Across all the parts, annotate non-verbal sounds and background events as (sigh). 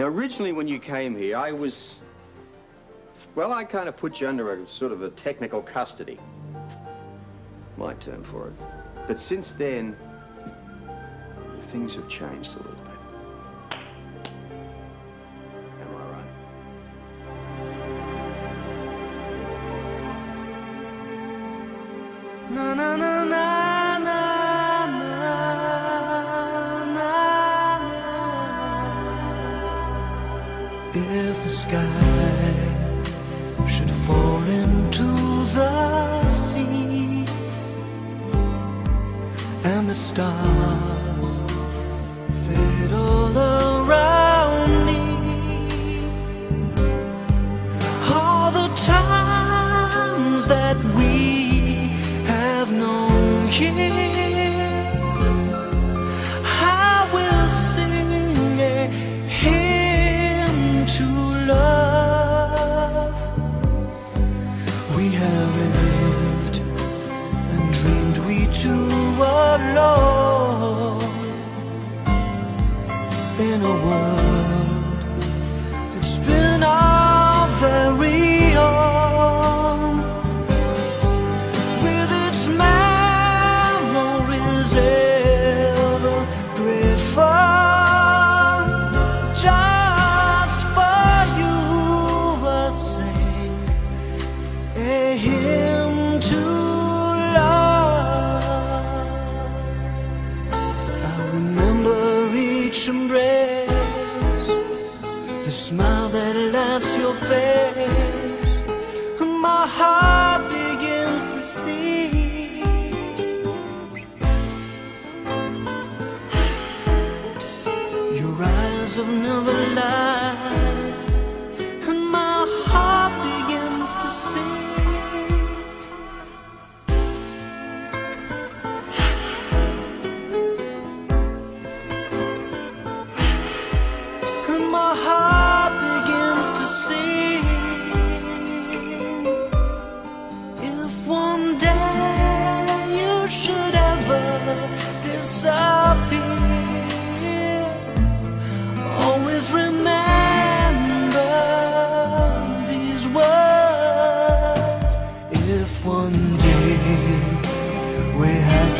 Now, originally when you came here, I was... Well, I kind of put you under a sort of a technical custody. My term for it. But since then, things have changed a little bit. Am I right? Na na na na na If the sky should fall into the sea and the stars fade all around me, all the times that we have known here, each embrace. The smile that lights your face. And my heart begins to see your eyes have never lied. And my heart begins to sing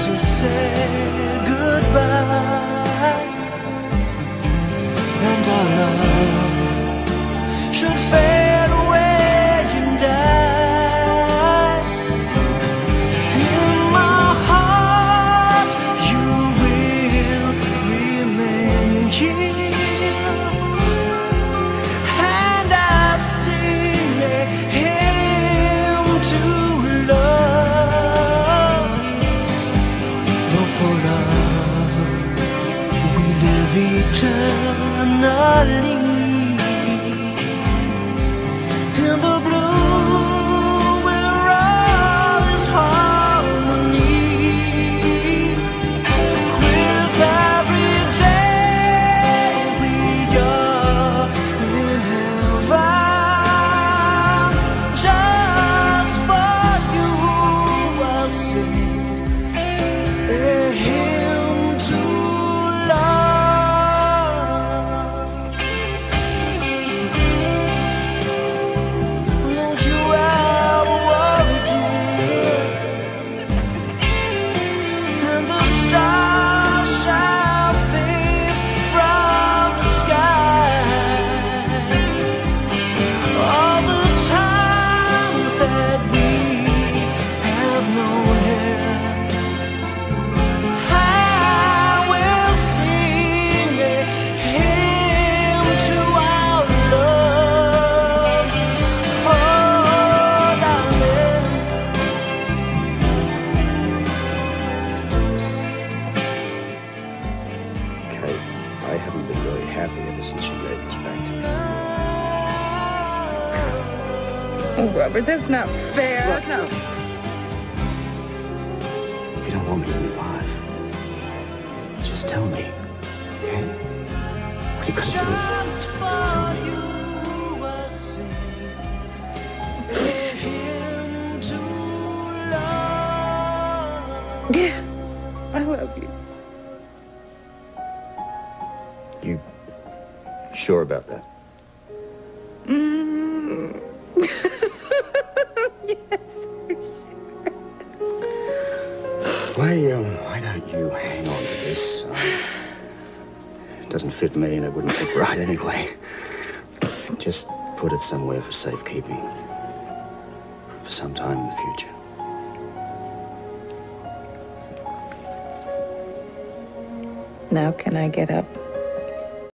to say goodbye. And our love should fade eternally haven't been very happy ever since you gave this back to me. Oh, Robert, that's not fair. Look, no. look. If you don't want me to be alive, just tell me, okay? What are you gotta do is Just for you, I'll sing a hymn to love. Yeah, you. You Sure about that? Mm. (laughs) yes. Why, um, why don't you hang on to this? Um, it doesn't fit me and it wouldn't look right anyway. Just put it somewhere for safekeeping. For some time in the future. Now can I get up?